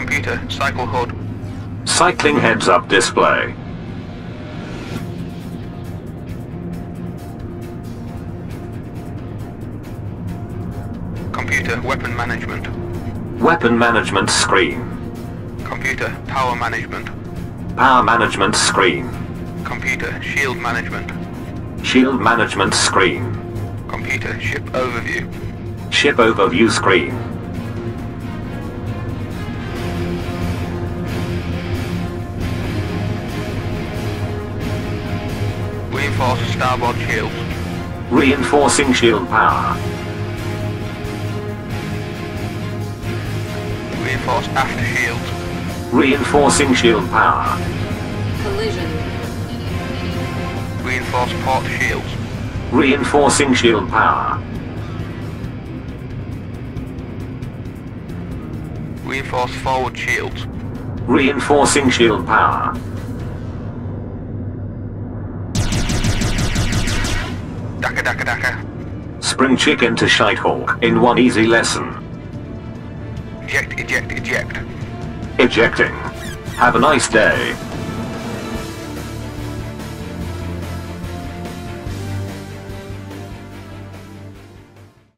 Computer, cycle HUD. Cycling heads-up display. Computer, weapon management. Weapon management screen. Computer, power management. Power management screen. Computer, shield management. Shield management screen. Computer, ship overview. Ship overview screen. Reinforce starboard shield. Reinforcing shield power. Reinforce after shield. Reinforcing shield power. Collision. Reinforce port shield. Reinforcing shield power. Reinforce forward shield. Reinforcing shield power. Daka daka daka. Spring chicken to Shitehawk in one easy lesson. Eject, eject, eject. Ejecting. Have a nice day.